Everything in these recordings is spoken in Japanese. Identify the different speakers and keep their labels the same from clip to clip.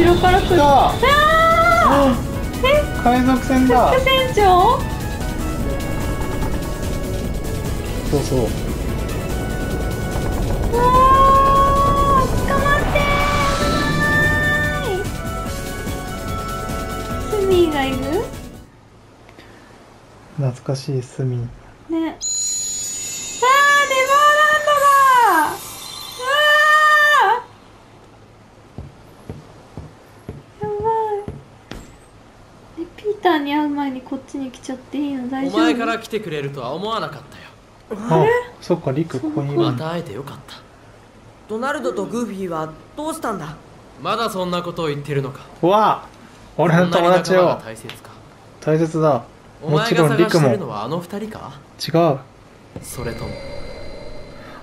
Speaker 1: 後ろから来る。
Speaker 2: 来た。
Speaker 1: あ
Speaker 2: 海賊船
Speaker 1: ー
Speaker 2: だ
Speaker 1: 副船長？
Speaker 2: そうそう。
Speaker 1: あー捕まってー。スミーがいる？
Speaker 2: 懐かしいスミ
Speaker 1: ねあー。ネに会う前にこっちに来ちゃっていいの？大
Speaker 3: お
Speaker 1: 丈夫？
Speaker 3: 前から来てくれるとは思わなかったよ。
Speaker 2: あそっかリクここに
Speaker 3: また会えてよかった。
Speaker 4: ドナルドとグーフィーはどうしたんだ？
Speaker 3: まだそんなことを言ってるのか。
Speaker 2: うわ俺の友達
Speaker 3: こんなに仲間が
Speaker 2: よ
Speaker 3: 大切か。
Speaker 2: 大切だ。
Speaker 3: お
Speaker 2: もちろ
Speaker 3: 前が探
Speaker 2: んリクも。
Speaker 3: してるのはあの二人か？
Speaker 2: 違う。
Speaker 3: それとも。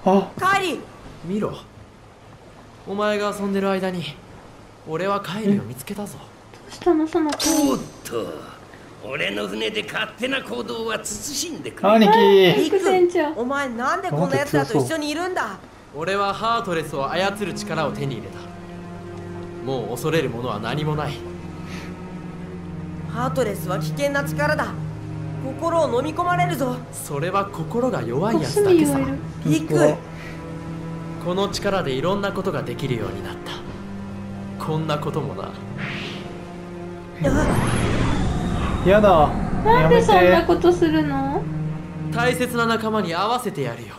Speaker 2: あ。
Speaker 4: カイリー
Speaker 3: 見ろ。お前が遊んでる間に俺はカイリを見つけたぞ。
Speaker 1: どうしたの？その子
Speaker 5: おっと俺の船で勝手な行動は慎んでくれ。
Speaker 2: 兄貴。
Speaker 1: 副船長
Speaker 4: お前なんでこんな奴らと一緒にいるんだ？
Speaker 3: 俺はハートレスを操る力を手に入れた。もう恐れるものは何もない。
Speaker 4: ハートレスは危険な力だ。心を飲み込まれるぞ。
Speaker 3: それは心が弱いや
Speaker 1: ス
Speaker 3: つだけさ。
Speaker 4: リ
Speaker 3: この力でいろんなことができるようになった。こんなこともな
Speaker 2: やだ。
Speaker 1: なんでそんなことするの？
Speaker 3: 大切な仲間に合わせてやるよ。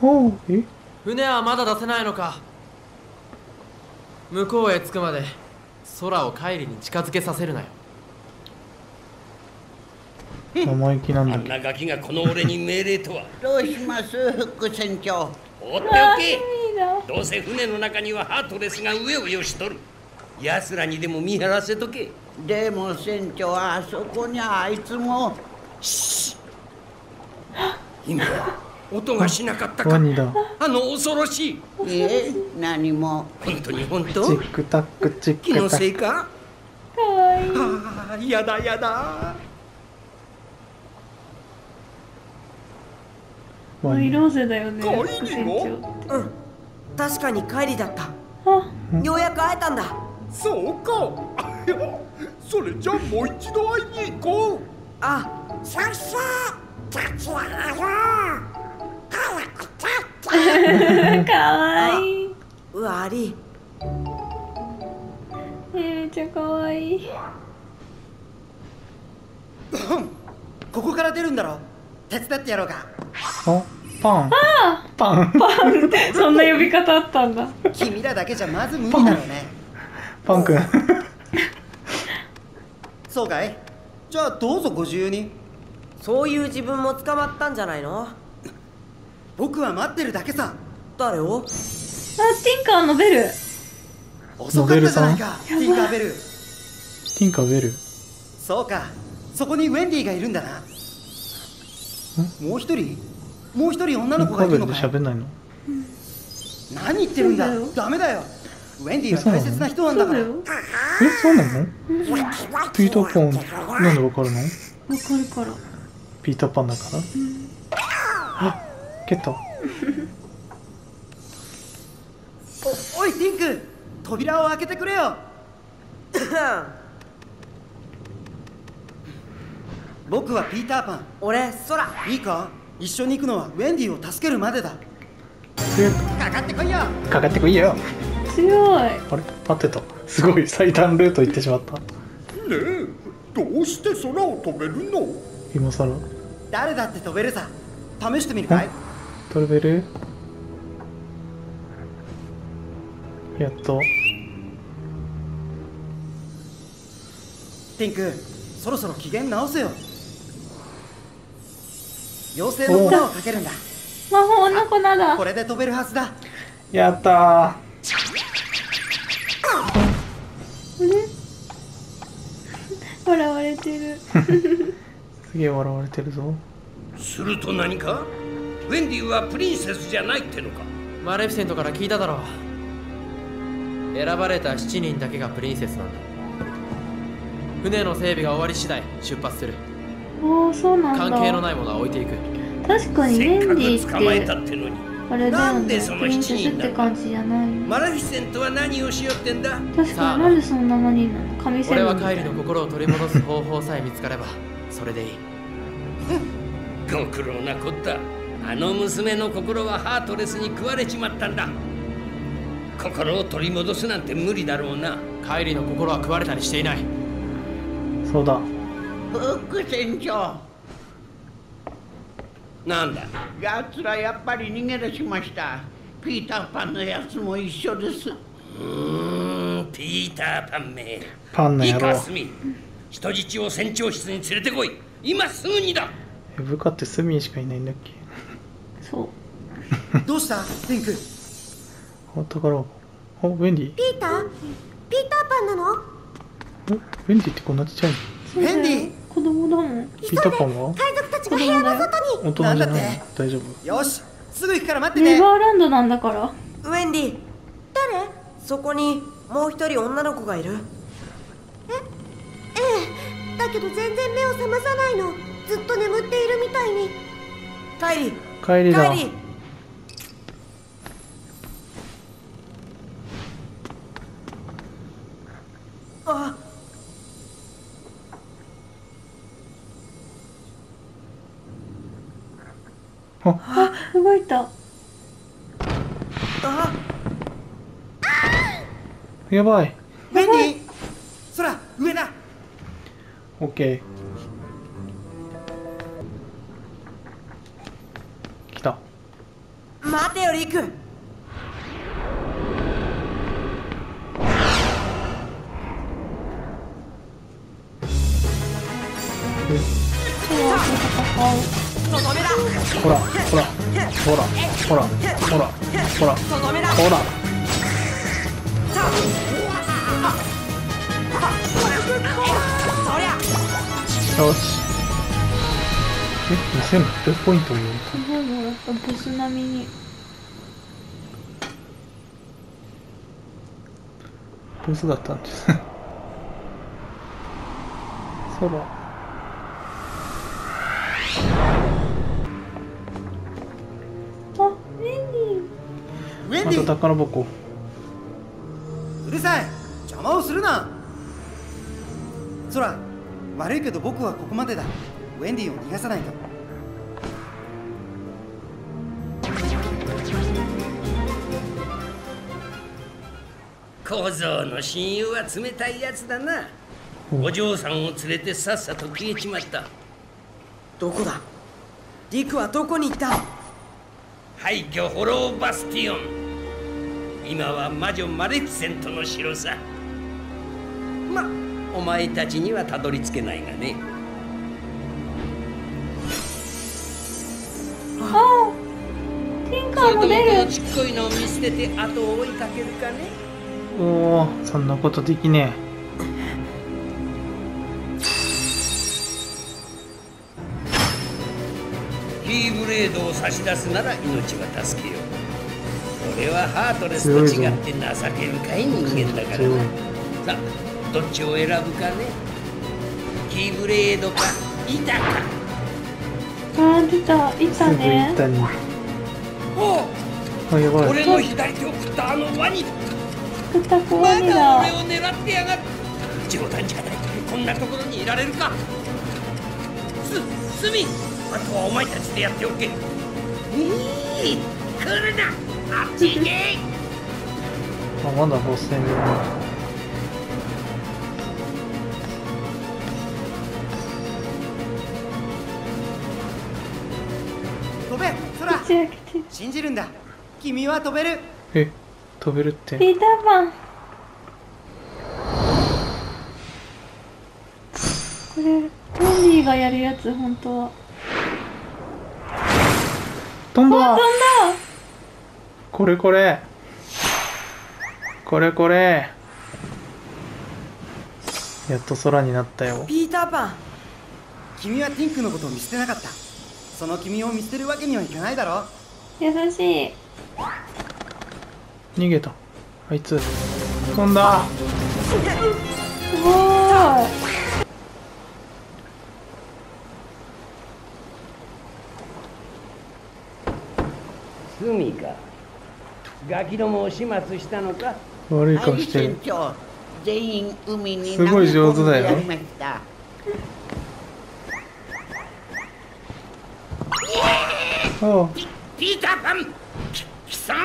Speaker 2: おうえ？
Speaker 3: 船はまだ出せないのか。向こうへ着くまで空を帰りに近づけさせるなよ。
Speaker 2: 生意気なん
Speaker 5: あんなガキがこの俺に命令とは。
Speaker 6: どうします？副船長。
Speaker 5: 放っておけ。どうせ船の中にはハートレスが上をよしとる。奴らにでも見張らせとけ
Speaker 6: でも船長あそこにあいつも。
Speaker 5: 今音がしなかった
Speaker 2: ど
Speaker 5: かあの恐ろしい。
Speaker 6: え何も。
Speaker 5: 本当に本
Speaker 2: チ
Speaker 5: 当
Speaker 2: ックタックチッ
Speaker 5: 気の
Speaker 2: クタック。
Speaker 5: せいか？
Speaker 1: かわいい
Speaker 5: ああやだやだ。
Speaker 1: ノイローゼだよね
Speaker 5: かわい。い
Speaker 1: 副船
Speaker 5: の
Speaker 1: 長
Speaker 4: うん。確かにカイリーだった。
Speaker 1: あ。
Speaker 4: ようやく会えたんだ
Speaker 5: そうか。それじゃあもう一度会いに行こう。
Speaker 4: あ
Speaker 1: かわいい。
Speaker 4: 悪い
Speaker 1: めっちゃかわいい。
Speaker 7: ここから出るんだろ手伝ってやろうか。
Speaker 2: あパン。パン。
Speaker 1: そんな呼び方あったんだ。
Speaker 7: 君らだけじゃまず無理だろうね
Speaker 2: パンくん
Speaker 7: そうかい。じゃあどうぞご自由に。
Speaker 4: そういう自分も捕まったんじゃないの？
Speaker 7: 僕は待ってるだけさ。
Speaker 4: 誰を？
Speaker 1: あティンカーのベル。
Speaker 7: 遅かったじゃないか。ティンカーベル。
Speaker 2: ティンカーベル？
Speaker 7: そうか。そこにウェンディがいるんだな。もう一人？もう一人女の子がいるのかい？
Speaker 2: 喋んないの？
Speaker 7: 何言ってるんだ？ダメだよウェンディは大切な人なんだから
Speaker 1: そうだよ
Speaker 2: えそうなの？ピーターパンなんでわかるの
Speaker 1: わかるから。
Speaker 2: ピーターパンだから？あ蹴った。
Speaker 7: おおいティンク。扉を開けてくれよ。僕はピーターパン。
Speaker 4: 俺空。
Speaker 7: いいか？一緒に行くのはウェンディを助けるまでだ。
Speaker 2: え
Speaker 7: かかってこいよ。
Speaker 2: かかってこいよ
Speaker 1: 強い。
Speaker 2: あれ？合ってた。すごい。最短ルート行ってしまった。
Speaker 5: ねえどうして空を飛べるの？
Speaker 2: 今更。
Speaker 7: 誰だって飛べるさ。試してみるかい？
Speaker 2: トレベルやっと。
Speaker 7: ティンクそろそろ機嫌直せよ。妖精の粉をかけるんだ。
Speaker 1: 魔法の粉だ。
Speaker 7: これで飛べるはずだ。
Speaker 2: やった
Speaker 1: 笑われてる。
Speaker 2: ーすげえ笑われてるぞ。
Speaker 5: すると何か？ウェンディはプリンセスじゃないってのか？
Speaker 3: マレフィセントから聞いただろ。う選ばれた7人だけがプリンセスなんだ。船の整備が終わり次第出発する。
Speaker 1: おおそうなんだ。
Speaker 3: 関係のないものは置いていく。
Speaker 1: 確かに
Speaker 5: せっか
Speaker 1: メンディ
Speaker 5: く捕まえ
Speaker 1: ーったて
Speaker 5: のに
Speaker 1: あれだよ
Speaker 5: なんで
Speaker 1: ね
Speaker 5: その7
Speaker 1: プリンセスって感じじゃないの？
Speaker 5: マレフィセントは何をしよってんだ？
Speaker 1: 確かになんでそんな。7人なの神
Speaker 3: 俺
Speaker 1: 専
Speaker 3: はカイの心を取り戻す方法さえ見つかればそれでいい。
Speaker 5: ご苦労なこった。あの娘の心はハートレスに食われちまったんだ。心を取り戻すなんて無理だろうな。
Speaker 3: カイリの心は食われたりしていない。
Speaker 2: そうだ。
Speaker 6: 副船長
Speaker 5: なんだ？
Speaker 6: 奴らやっぱり逃げ出しました。ピーターパンのやつも一緒です。
Speaker 5: うーんピーターパンめ。
Speaker 2: パンの
Speaker 5: いい
Speaker 2: 野郎
Speaker 5: かスミ人質を船長室に連れてこい。今すぐにだ。
Speaker 2: え部下ってスミンしかいないんだっけ？
Speaker 1: そう。
Speaker 7: どうした？ティンク
Speaker 2: お宝箱。おウェンディ。
Speaker 8: ピーター？ピーターパンなの？
Speaker 2: おウェンディってこんなちっちゃいの？
Speaker 1: そうだよ
Speaker 7: ヘンディ
Speaker 1: 子供だもん。
Speaker 2: ピーターパンは？
Speaker 8: 海賊たちが部屋の外に。
Speaker 2: 大人じゃない。
Speaker 7: なんだって。
Speaker 2: 大丈夫。
Speaker 7: よしすぐ行くから待ってて。
Speaker 1: ネバーランドなんだから。
Speaker 4: ウェンディ
Speaker 8: 誰？
Speaker 4: そこにもう一人女の子がいる。
Speaker 8: え？えだけど全然目を覚まさないの。ずっと眠っているみたいに。
Speaker 4: カイリ
Speaker 2: 帰りだ。
Speaker 4: カイリあ
Speaker 1: あ。動いた。
Speaker 4: あ。
Speaker 2: やばい。
Speaker 7: ウェンディ空上だ。
Speaker 2: オほらほらほらほらほら。よし。え2600ポイントも
Speaker 1: すごいもらった。ボス並みに
Speaker 2: ボスだった。んです空
Speaker 1: あ
Speaker 2: 宝箱。
Speaker 7: うるさい。邪魔をするな。空悪いけど僕はここまでだ。ウェンディを逃がさないと。
Speaker 5: 小僧の親友は冷たいやつだな。お嬢さんを連れてさっさと消えちまった。
Speaker 4: どこだ？リクはどこに行った？
Speaker 5: 廃墟ホローバスティオン今は魔女マレフィセントの城さ。まお前たちにはたどり着けないがね。
Speaker 1: あティンカー
Speaker 5: も
Speaker 1: 出る
Speaker 5: のちっこいのを見捨てて後を追いかけるかね。
Speaker 2: おおそんなことできね
Speaker 5: キーブレードを差し出すなら命は助け俺はハートレスと違って情け深い人間だからな。さあどっちを選ぶかね。キーブレードか板か。
Speaker 1: あー出たい
Speaker 2: えすぐ
Speaker 1: たね
Speaker 2: 板に。
Speaker 5: おう。
Speaker 2: あやばい。
Speaker 5: 俺の左手を食ったあのワニ。
Speaker 1: 食ったワニだ。
Speaker 5: だ俺を狙ってやがる。冗談じゃないこんなところにいられるか。すすみ。あとはお前たちでやっておけ。いい来るなあっち行け。
Speaker 2: あまだボス戦でも。
Speaker 7: 飛べ空。
Speaker 1: 打ち上げてる
Speaker 7: 信じるんだ。君は飛べる。
Speaker 2: え飛べるって？
Speaker 1: ピーターパンこれメンディがやるやつ本当は。
Speaker 2: 飛んだ。
Speaker 1: 飛んだ
Speaker 2: これこれ。これこれ。やっと空になったよ。
Speaker 4: ピーターパン。
Speaker 7: 君はティンクのことを見捨てなかった。その君を見捨てるわけにはいかないだろ。
Speaker 1: 優しい。
Speaker 2: 逃げた。あいつ。飛んだ。
Speaker 1: すごー。い
Speaker 5: 罪かガキどもを始末したのか？
Speaker 2: 悪い
Speaker 6: はい
Speaker 2: 顔してる。
Speaker 6: 船長全員海に
Speaker 2: すごい上手だよ。
Speaker 6: 投げ込んでやりました
Speaker 2: おう
Speaker 5: ピーターパン！き貴様！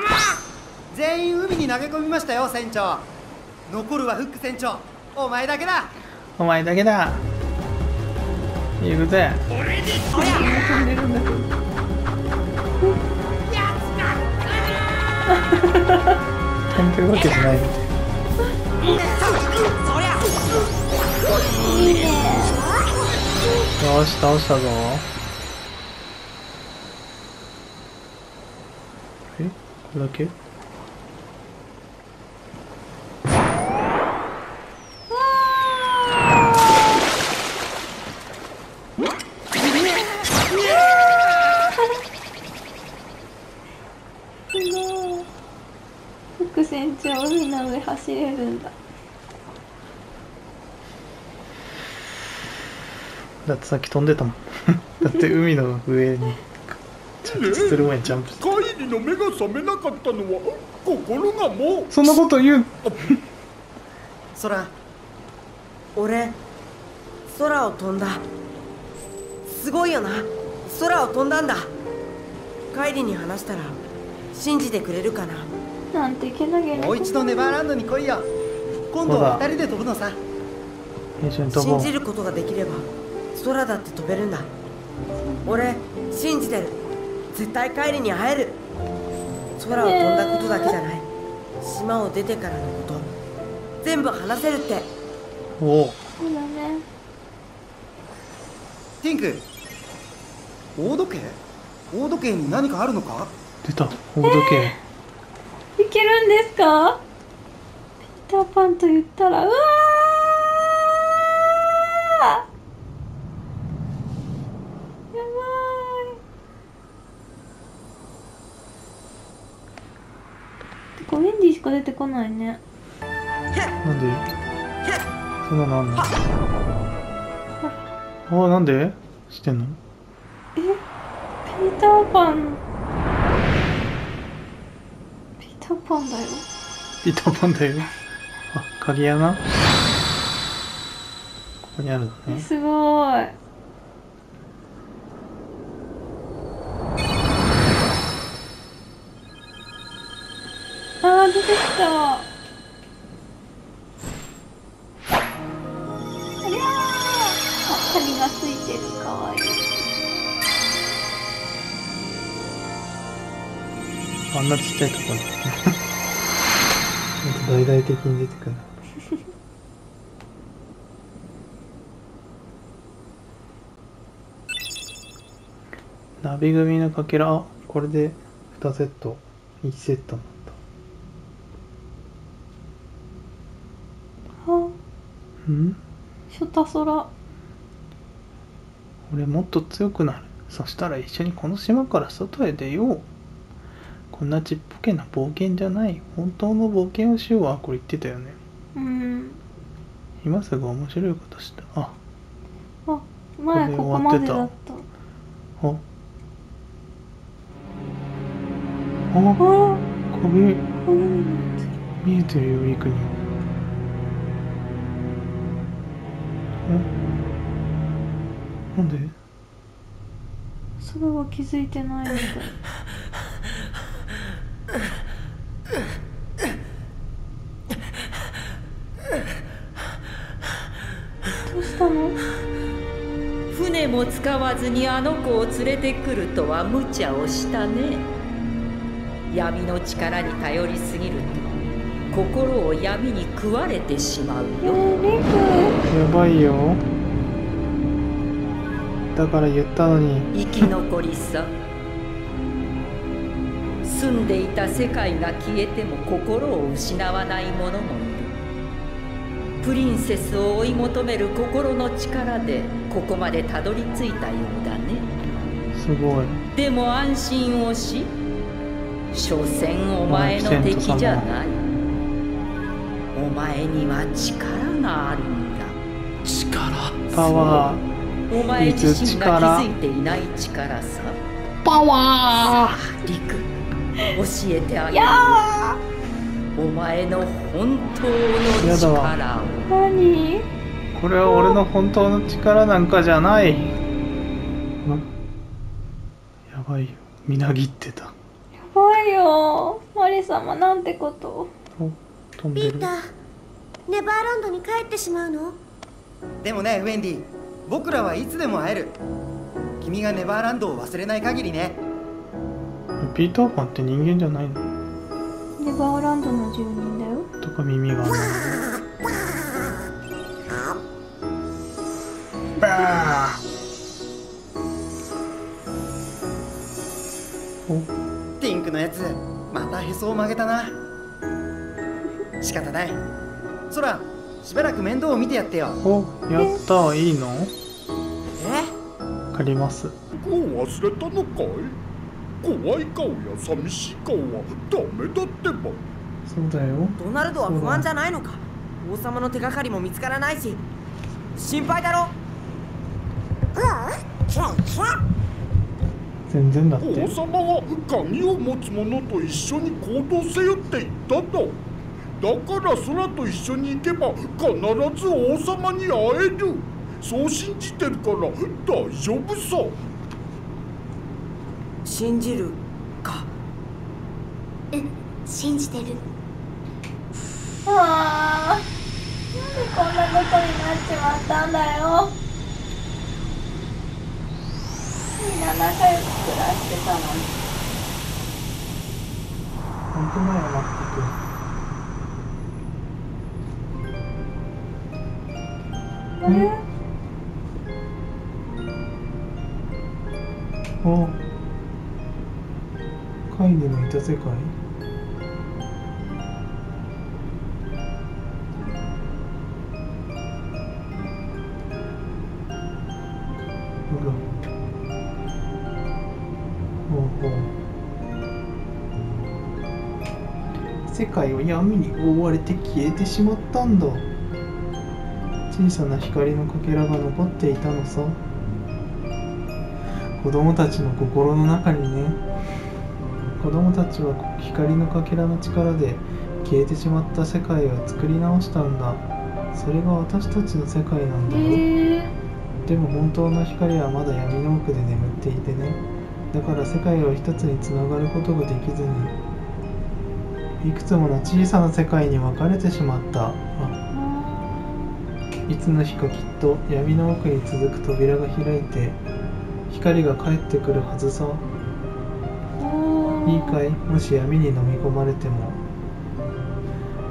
Speaker 7: 全員海に投げ込みましたよ船長。残るはフック船長。お前だけだ。
Speaker 2: お前だけだ。行くぜ
Speaker 5: 俺で
Speaker 1: 飛んでるんだ
Speaker 2: 飛んでるわけじゃない。のよし倒したぞ？え？これだけ
Speaker 1: すごい副船長海の上走れるんだ。
Speaker 2: だってさっき飛んでたもん。だって海の上に。着地する前にジャンプして。
Speaker 9: 帰りの目が覚めなかったのは心がもう。
Speaker 2: そんなこと言う。
Speaker 7: 空
Speaker 4: 俺空を飛んだ。すごいよな。空を飛んだんだ。帰りに話したら信じてくれるかな
Speaker 1: なんてけなげな
Speaker 7: もう一度ネバーランドに来いよ。今度は二人で飛ぶのさ。
Speaker 2: 一緒に飛ぼう。
Speaker 4: 信じることができれば空だって飛べるんだ。俺信じてる。絶対帰りに会える。空を飛んだことだけじゃない。島を出てからのこと。全部話せるって。
Speaker 2: おお
Speaker 1: そうだね。
Speaker 7: ティンク大時計？大時計に何かあるのか？
Speaker 2: 出た。大時計
Speaker 1: いけるんですか？ピーターパンと言ったらうわー！やばーてかウェンディしか出てこないね。
Speaker 2: なんで？そんなのあんの？あなんで？知ってんの？
Speaker 1: ピーターパンピーターパンだよ。
Speaker 2: ピーターパンだよ。あ鍵穴？ここにあるのね。
Speaker 1: すごーいあ
Speaker 2: んなちっちゃいところに大々的に出てくる。ナビ組のかけらあこれで2セット。1セットになっ
Speaker 1: あ
Speaker 2: たうん？
Speaker 1: ショタソラ
Speaker 2: 俺もっと強くなる。そしたら一緒にこの島から外へ出ようこんなちっぽけな冒険じゃない。本当の冒険をしよう。はこれ言ってたよね。
Speaker 1: うん。
Speaker 2: 今すぐ面白いことした。あ。
Speaker 1: あ前ここまでだった。
Speaker 2: あ。あ。
Speaker 1: あ。ー
Speaker 2: 壁見えてるよ陸にえ？なんで？
Speaker 1: 空は気づいてないみたい
Speaker 10: も使わずにあの子を連れてくるとは無茶をしたね。闇の力に頼りすぎると心を闇に食われてしまう
Speaker 1: え
Speaker 10: よ。
Speaker 2: やばいよ。だから言ったのに。
Speaker 10: 生き残りさ。住んでいた世界が消えても心を失わない者もいるプリンセスを追い求める心の力でここまでたどり着いたようだね。
Speaker 2: すごい。
Speaker 10: でも安心をし所詮お前の敵じゃない。お前には力があるんだ。
Speaker 3: 力？
Speaker 2: パワー。
Speaker 10: お前自身が気づいていない力さ。パワー！陸。教えてあ
Speaker 1: いや
Speaker 10: げるお前の本当の
Speaker 2: やだわ
Speaker 10: 力。
Speaker 1: 何？
Speaker 2: これは俺の本当の力なんかじゃない。んやばいよ。みなぎってた。
Speaker 1: やばいよ。マリ様なんてこと。
Speaker 2: お飛んでる。
Speaker 8: ピーターネバーランドに帰ってしまうの？
Speaker 7: でもねウェンディ。僕らはいつでも会える。君がネバーランドを忘れない限りね。
Speaker 2: ピーターパンって人間じゃないの？
Speaker 1: ネバーランドの住人だよ。
Speaker 2: とか耳があー。お
Speaker 7: ティンクのやつまたへそを曲げたな。仕方ない。そらしばらく面倒を見てやってよ。
Speaker 2: おやった。いいの？
Speaker 7: え？
Speaker 2: わかります。
Speaker 9: もう忘れたのかい？怖い顔や寂しい顔はダメだってば。
Speaker 2: そうだよ。
Speaker 4: ドナルドは不安じゃないのか。王様の手がかりも見つからないし。心配だろ。
Speaker 2: 全然だって。
Speaker 9: 王様は鍵を持つ者と一緒に行動せよって言ったんだだから空と一緒に行けば必ず王様に会える。そう信じてるから大丈夫さ
Speaker 4: 信じるか？
Speaker 8: うん信じてる。
Speaker 1: あー。なんでこんなことになっちまったんだよ。みんな仲良く暮らしてたのに。
Speaker 2: 本当だよマック
Speaker 1: あれ？
Speaker 2: おた世界。世界は闇に覆われて消えてしまったんだ。小さな光のかけらが残っていたのさ。子供たちの心の中にね。子供たちは光のかけらの力で消えてしまった世界を作り直したんだ。それが私たちの世界なんだよ、
Speaker 1: へえ。
Speaker 2: でも本当の光はまだ闇の奥で眠っていてね。だから世界を一つにつながることができずにいくつもの小さな世界に分かれてしまった。あいつの日かきっと闇の奥に続く扉が開いて光が帰ってくるはずさいいかい？もし闇に飲み込まれても。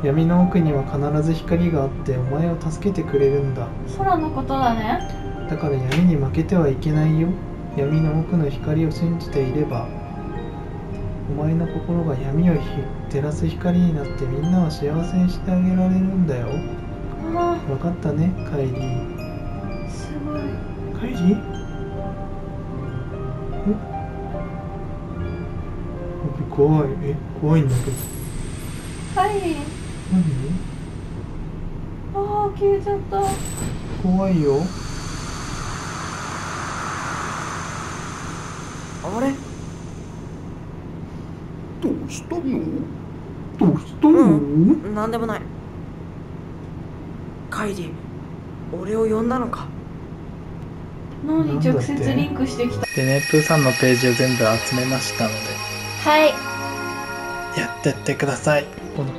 Speaker 2: 闇の奥には必ず光があってお前を助けてくれるんだ。
Speaker 1: 空のことだね。
Speaker 2: だから闇に負けてはいけないよ。闇の奥の光を信じていればお前の心が闇をひ照らす光になってみんなを幸せにしてあげられるんだよ。
Speaker 1: あ
Speaker 2: 分かったねカイリー
Speaker 1: ー。すごい。
Speaker 2: カイリー？怖い。え怖いんだけど。
Speaker 1: はい。
Speaker 2: 何？
Speaker 1: ああ消えちゃった。
Speaker 2: 怖いよ。
Speaker 4: あれ？
Speaker 9: どうしたの？
Speaker 2: どうしたの、
Speaker 4: うん。なんでもない。カイリ俺を呼んだのか。
Speaker 1: 何直接リンクしてきた？
Speaker 2: でねプーさんのページを全部集めましたので
Speaker 1: はい。
Speaker 2: やってってください。この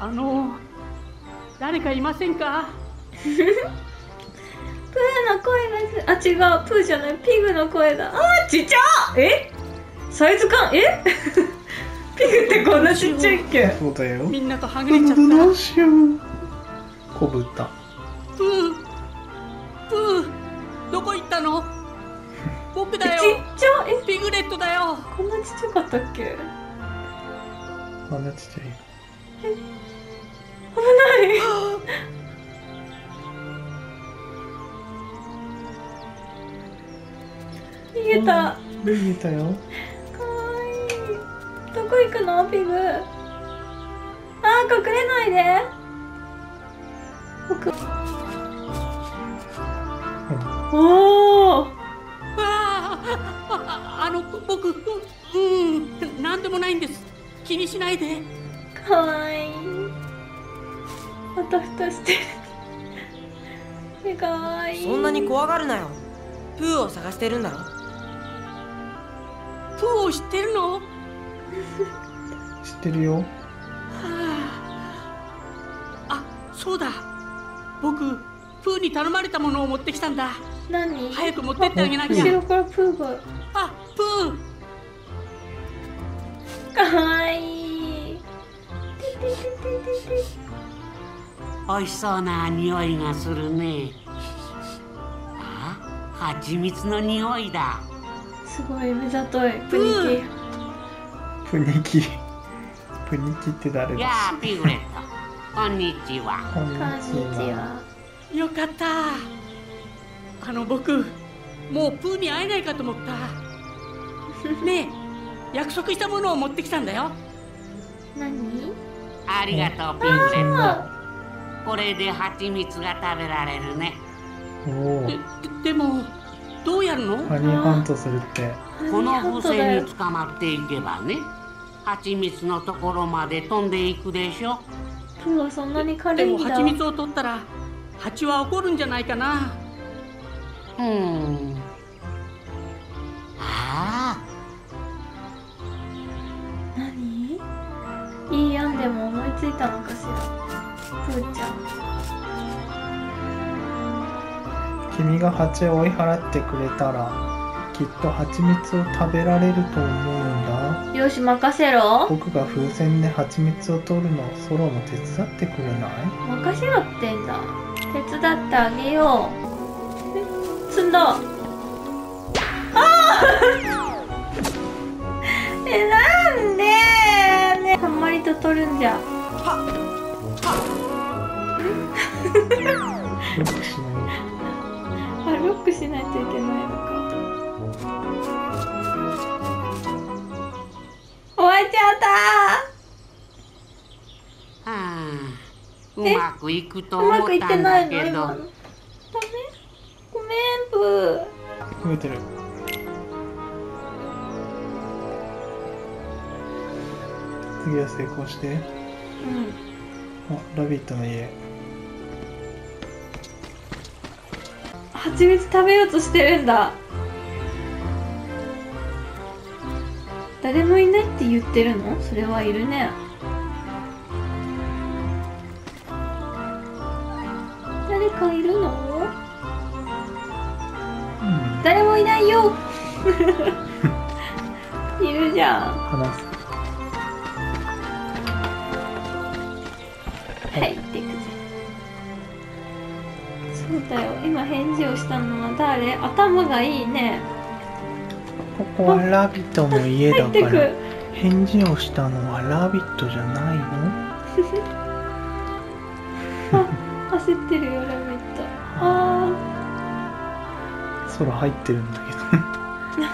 Speaker 11: あの誰かいませんか？
Speaker 1: プーの声がすあ違う。プーじゃない。ピグの声だ。あーちっちゃえ？サイズ感？え？ピグってこんなちっちゃいっけ？
Speaker 2: そうだよ。
Speaker 11: みんなとはぐれちゃった。
Speaker 2: どうしよう。こぶった。
Speaker 11: プープーどこ行ったの？僕だよ。
Speaker 1: ちっちゃえ
Speaker 11: ピグレットだよ。
Speaker 1: こんなちっちゃかったっけ？
Speaker 2: あんなちっちゃい
Speaker 1: 危ない。逃げた。
Speaker 2: 逃げたよ
Speaker 1: 行くの？ピグ。あー隠れないで。僕おお
Speaker 11: あああの僕ううん何でもないんです。気にしないで。
Speaker 1: かわいい。あたふたして。るえかわいい。
Speaker 4: そんなに怖がるなよ。プーを探してるんだろ？
Speaker 11: プーを知ってるの？
Speaker 2: 知ってるよ。
Speaker 11: あ。そうだ。僕プーに頼まれたものを持ってきたんだ。
Speaker 1: 何？
Speaker 11: 早く持ってってあげなきゃ。
Speaker 1: 後ろからプーが。
Speaker 11: あプ
Speaker 1: かわいい。
Speaker 12: 美味しそうな匂いがするね。あ蜂蜜の匂いだ。
Speaker 1: すごい目ざとい。プニ
Speaker 2: プニキ。プニキって誰だ？
Speaker 12: やあピグレット。こんにちは。
Speaker 2: こんに
Speaker 1: ちは。
Speaker 11: よかった。あの僕もうプーに会えないかと思った。ねえ約束したものを持ってきたんだよ。
Speaker 1: 何？
Speaker 12: ありがとうピグレット。これで蜂蜜が食べられるね。
Speaker 2: おお
Speaker 11: ででもどうやるの？
Speaker 2: ハニーハントするって。
Speaker 12: この風船に捕まっていけばね蜂蜜のところまで飛んでいくでしょ。
Speaker 1: プーはそんなに軽
Speaker 11: で
Speaker 1: いんだ
Speaker 11: も蜂蜜を取ったら蜂は怒るんじゃないかな。
Speaker 12: うん。ああ。
Speaker 1: 何？いい案でも思いついたのかしら？プーちゃん。
Speaker 2: 君が蜂を追い払ってくれたらきっと蜂蜜を食べられると思う
Speaker 1: よし任せろ。
Speaker 2: 僕が風船で蜂蜜を取るのをソロも手伝ってくれない？
Speaker 1: 任せろってんだ。手伝ってあげよう。え積んだ。あー！えなんで？ねあんまりと取るんじゃ。
Speaker 2: ロックしない。
Speaker 1: あロックしないといけないのか終わっちゃった。
Speaker 12: はあ。う
Speaker 1: え
Speaker 12: まくいくと思っ
Speaker 1: たてない
Speaker 12: だけど。
Speaker 1: ダメごめん。プ。
Speaker 2: 増えてる。次は成功して。
Speaker 1: ーうん。
Speaker 2: あラビットの家。
Speaker 1: 蜂蜜食べようとしてるんだ誰もいないって言ってるの？それはいるね。誰かいるの？
Speaker 2: うん。
Speaker 1: 誰もいないよ。いるじゃん。
Speaker 2: 話す。
Speaker 1: 入ってくぜそうだよ。今返事をしたのは誰？頭がいいね
Speaker 2: ここはラビットの家だから返事をしたのはラビットじゃないの？
Speaker 1: あ焦ってるよラビット。あ。
Speaker 2: 空入ってるんだ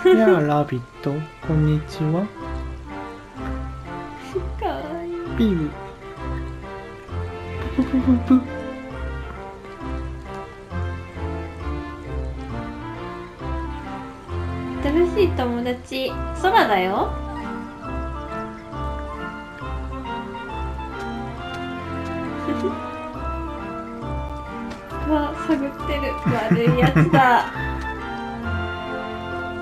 Speaker 2: けど やあラビット。こんにちは。
Speaker 1: ー かわいい。
Speaker 2: ピー。プププププ
Speaker 1: しい友達。空だよ。う わ探ってる。悪いやつだ。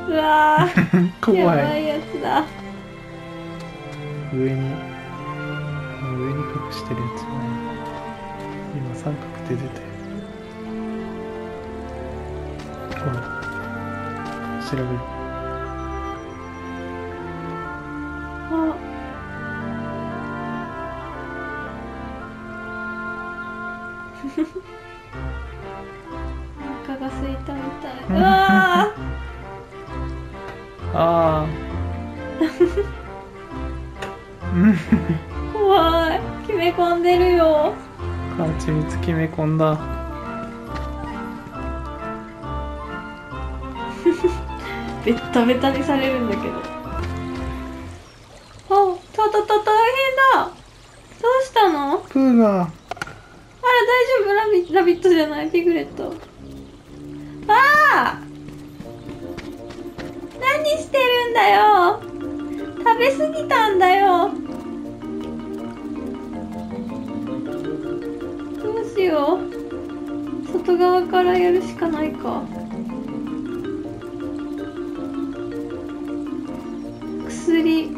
Speaker 1: うわー。
Speaker 2: 怖い。
Speaker 1: やばいやつだ。
Speaker 2: 上に上に隠してるやつ今三角出てる。ほら調べる蜂蜜決め込んだ。
Speaker 1: ベッタベタにされるんだけど。あ食ととと大変だ。どうしたの？
Speaker 2: プーが
Speaker 1: あら大丈夫？ラビラビットじゃない？ピグレット。ああ何してるんだよ？食べ過ぎたんだよしよ。う外側からやるしかないか。薬。う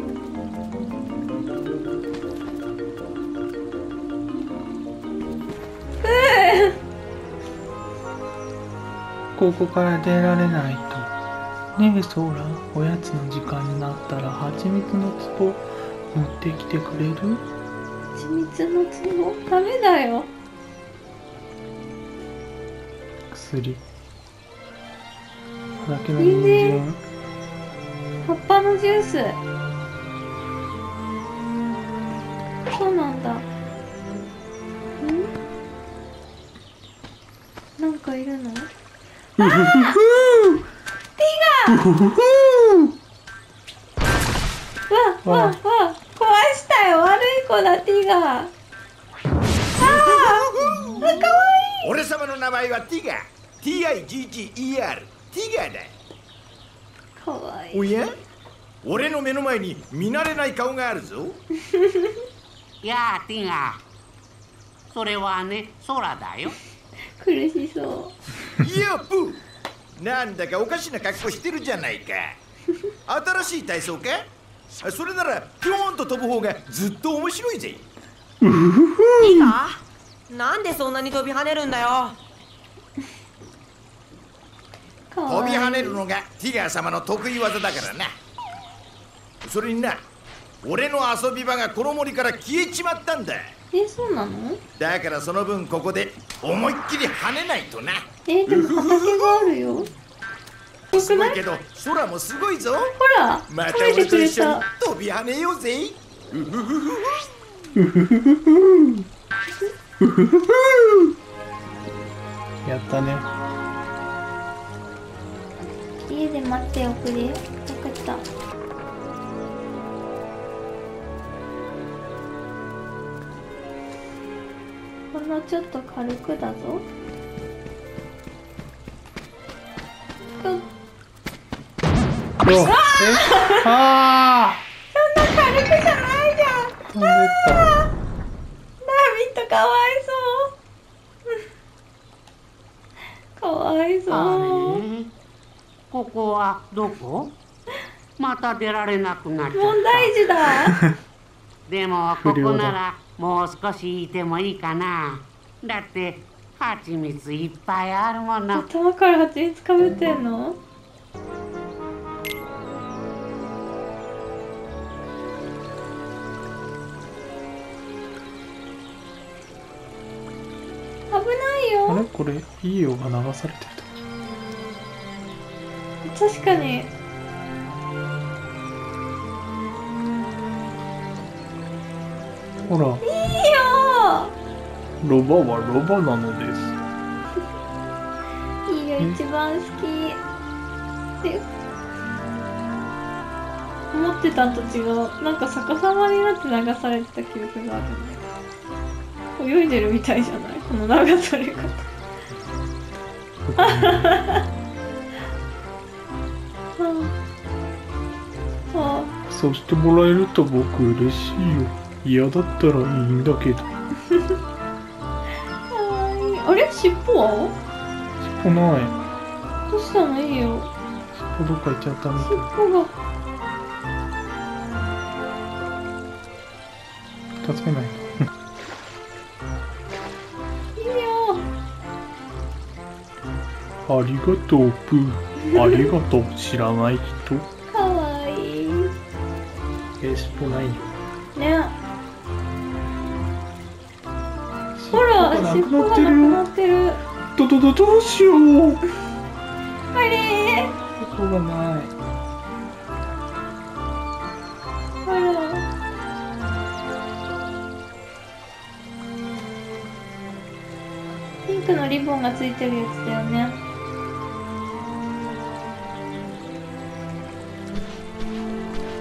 Speaker 2: ここから出られないと。ねえソーラおやつの時間になったら蜂蜜の壺持ってきてくれる？
Speaker 1: 蜂蜜の壺？ダメだよ
Speaker 2: 薬畑の人参
Speaker 1: 葉っぱのジュース。そうなんだ。ん？なんかいるの？あーティガー。わわわ。壊したよ。悪い子だティガー。あーあかわいい。
Speaker 13: 俺様の名前はティガ TIGGER ティガだ
Speaker 1: かわいい。
Speaker 13: おや俺の目の前に見慣れない顔があるぞ。
Speaker 12: やあティガそれはね空だよ。
Speaker 1: 苦しそう。
Speaker 13: いやプーなんだかおかしな格好してるじゃないか。新しい体操か？それならピョーンと飛ぶ方がずっと面白いぜ。
Speaker 4: いいか？なんでそんなに飛び跳ねるんだよ？
Speaker 13: 飛び跳ねるのがティガー様の得意技だからな。それにな俺の遊び場がこの森から消えちまったんだ。
Speaker 1: えそうなの？
Speaker 13: だからその分ここで思いっきり跳ねないとな。
Speaker 1: えでも畑があるよ。
Speaker 13: すごいけど空もすごいぞ。ほ
Speaker 1: ら
Speaker 13: また俺と一緒に
Speaker 1: た。
Speaker 13: 飛び跳ねようぜ。うふふふふ。
Speaker 2: うふふふふ。うふふふ。やったね
Speaker 1: 家で待っておくれ。分かった。ほんのちょっと軽くだぞ。うっ
Speaker 2: おえ？あ
Speaker 1: そんな軽くじゃないじゃん。
Speaker 2: ー！飛んでった
Speaker 1: ラビットかわいそう。かわいそう
Speaker 12: ここはどこ？また出られなくなっちゃった。
Speaker 1: 問題児だ。
Speaker 12: でもここならもう少しいてもいいかな。だって蜂蜜いっぱいあるもの。
Speaker 1: 頭から蜂蜜かぶってんの？危ないよ。
Speaker 2: あれこれいいよが流されてる
Speaker 1: 確かに。
Speaker 2: ほら。
Speaker 1: いいよ
Speaker 2: ロバはロバなのです。
Speaker 1: いいよ一番好き。で思ってたんと違う。なんか逆さまになって流されてた記憶があるね泳いでるみたいじゃない？この流され方
Speaker 2: そうしてもらえると僕嬉しいよ。嫌だったらいいんだけど。
Speaker 1: かわいいあれ？尻尾は？
Speaker 2: 尻尾ない。
Speaker 1: どうしたの？いいよ。
Speaker 2: 尻尾どっか行っちゃったみたい。
Speaker 1: 尻尾が。
Speaker 2: 助けない。
Speaker 1: いいよ。
Speaker 2: ありがとうプーありがとう。知らない人。
Speaker 1: かわいい。
Speaker 2: え尻尾ないよ
Speaker 1: ね。ほら尻尾がなくなってる。
Speaker 2: どどどどうしよう。
Speaker 1: あれ。
Speaker 2: 尻尾がない。
Speaker 1: あら。ピンクのリボンがついてるやつだよね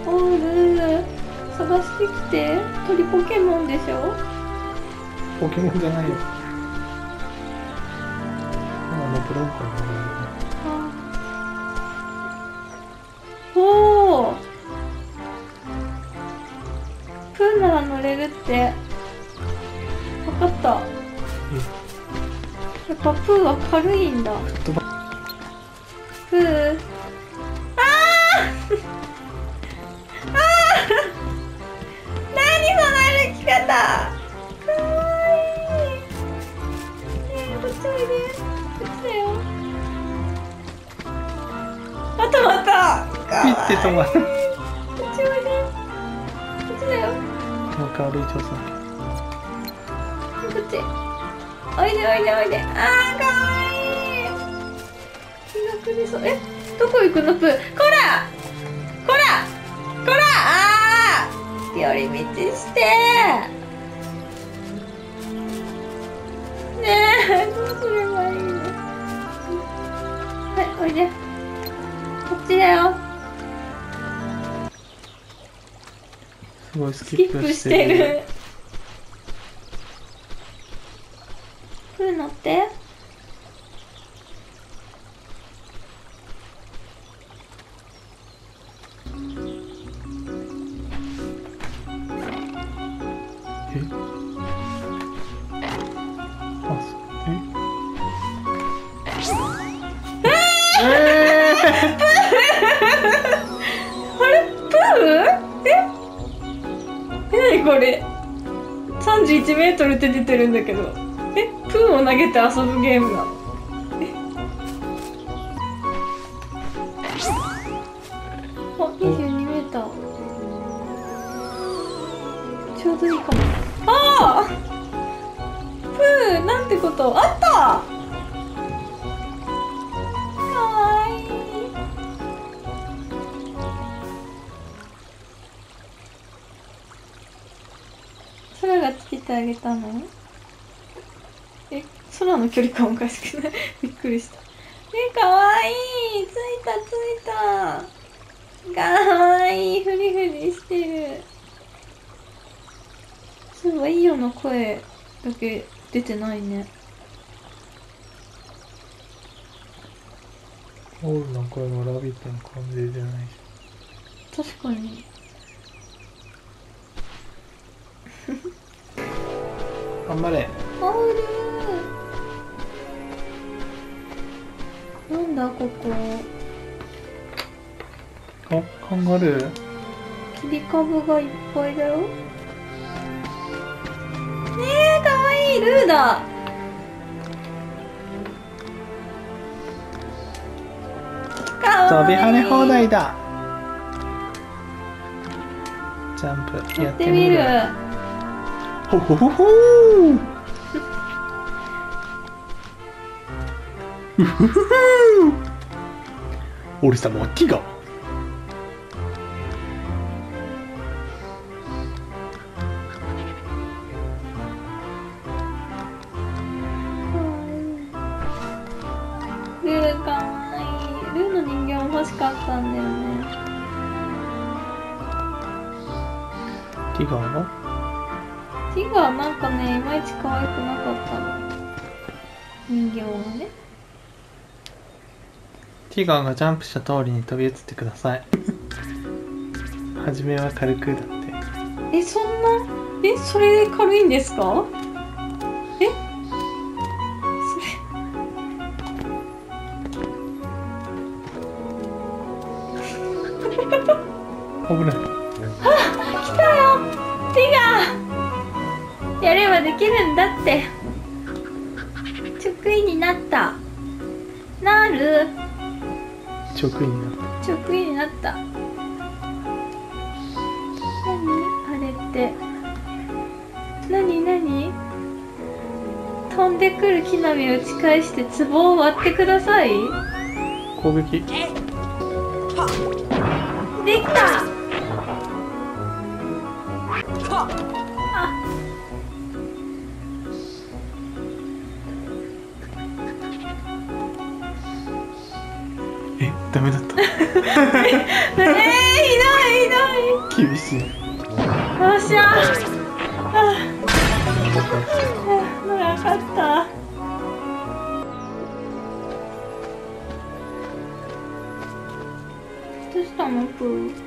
Speaker 1: おール探してきて。鳥ポケモンでしょ？
Speaker 2: ポケモンじゃないよ。あのブロンコの
Speaker 1: おおプーなら乗れるって。分かった。やっぱプーは軽いんだ。プす
Speaker 2: ごいスキ
Speaker 1: ッ
Speaker 2: プし
Speaker 1: て
Speaker 2: る。
Speaker 1: って出てるんだけど。えプーを投げて遊ぶゲームなの？距離感おかしくない？びっくりした。えかわいい。ついたついた。かわいい。フリフリしてる。そういえばいいよの声だけ出てないね。
Speaker 2: オールの声もラビットの感じじゃないし。
Speaker 1: 確かに。
Speaker 2: 頑張れ。
Speaker 1: オールなんだここ。
Speaker 2: あカンガルー。
Speaker 1: 切り株がいっぱいだよ。ねえかわいい。ルーだ。か
Speaker 2: 飛び跳ね放題だ。ジャンプやっ
Speaker 1: ててみる。
Speaker 2: みる。ほほほほ 俺様はティガ
Speaker 1: ルーかわいい。ルーの人形も欲しかったんだよね。
Speaker 2: ティガは
Speaker 1: ティガーなんかねいまいち可愛くなかったの。人形がね
Speaker 2: ティガーがジャンプした通りに飛び移ってください。初めは軽くだって。
Speaker 1: えそんな？えそれ軽いんですか？返して壺を割ってください。
Speaker 2: 攻撃。
Speaker 1: どうし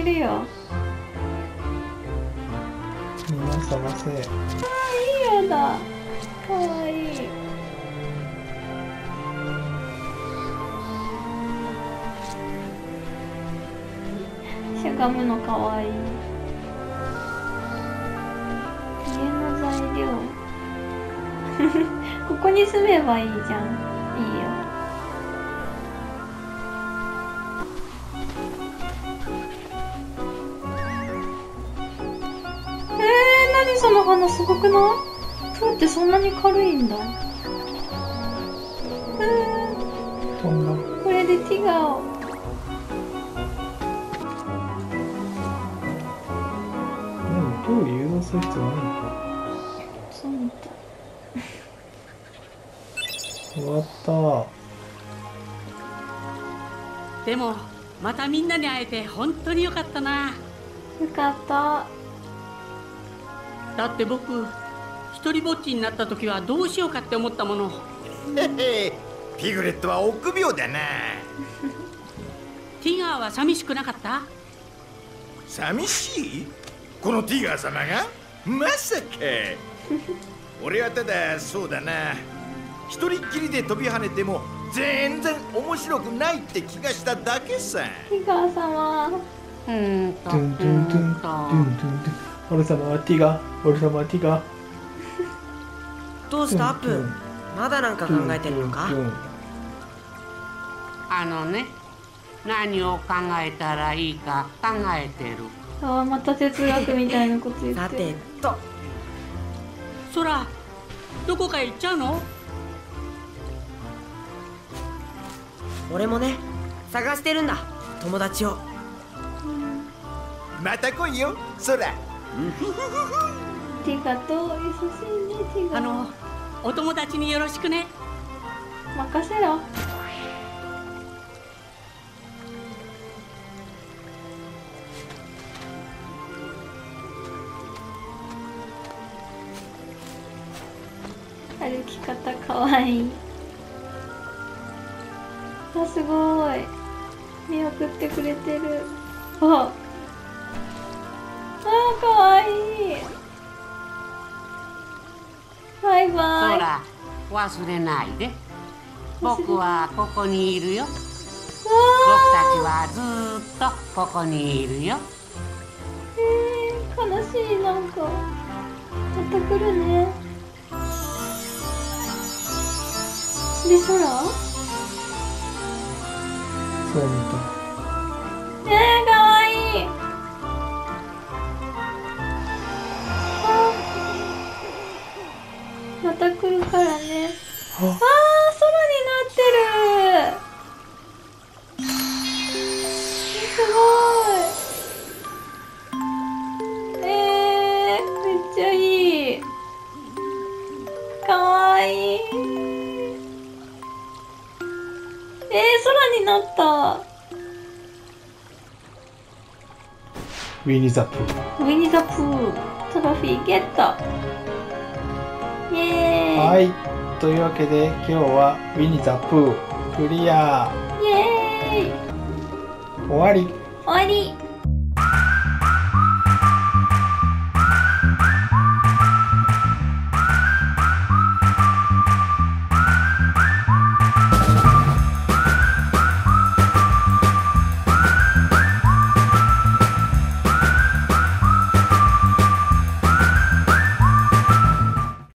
Speaker 1: 探してあげるよ。
Speaker 2: みんな探せ。
Speaker 1: あいいよだ。かわいい。しゃがむのかわいい。家の材料。ここに住めばいいじゃん花すごくない？プーってそんなに軽いんだ？え
Speaker 2: 飛ん
Speaker 1: これでティガーを。
Speaker 2: でも今日誘導する必要ないのか。
Speaker 1: そうみたい。
Speaker 2: 終わった。
Speaker 11: でもまたみんなに会えて本当によかったな。
Speaker 1: よかった
Speaker 11: だって僕一人ぼっちになった時はどうしようかって思ったもの。
Speaker 13: へ へピグレットは臆病だな
Speaker 11: ティガーは寂しくなかった？
Speaker 13: 寂しい？このティガー様が？まさか。俺はただそうだな。一人っきりで飛び跳ねても全然面白くないって気がしただけさ。
Speaker 1: ティガー様。
Speaker 11: うん
Speaker 2: ドゥンド俺様はティガ俺様はティガ。
Speaker 4: どうした？アップまだなんか考えてるのか？
Speaker 12: あのね何を考えたらいいか考えてる。
Speaker 1: あーまた哲学みたいなこと言って
Speaker 4: さてと。
Speaker 11: 空どこかへ行っちゃうの？
Speaker 4: 俺もね探してるんだ。友達を。
Speaker 13: また来いよそら
Speaker 1: ティガと優しいねティガ
Speaker 11: あのお友達によろしくね。
Speaker 1: 任せろ。歩き方かわいい。あすごい。見送ってくれてる。ああかわいい。バイバイ。
Speaker 12: 空忘れないで。僕はここにいるよ。僕たちはずーっとここにいるよ。
Speaker 1: えー、悲しいなんか。また来るね。で空
Speaker 2: そうみた。い
Speaker 1: また来るからね。あ。ー空になってる。すごい。えー、めっちゃいい。かわいい。えー、空になった。
Speaker 2: ウィニーザプー
Speaker 1: ウィニーザプートロフィーゲット
Speaker 2: はい。というわけで今日はウィニーザプー。クリア。
Speaker 1: イエーイ。
Speaker 2: 終わり。
Speaker 1: 終わり